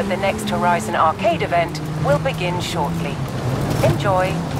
but the next Horizon Arcade event will begin shortly. Enjoy!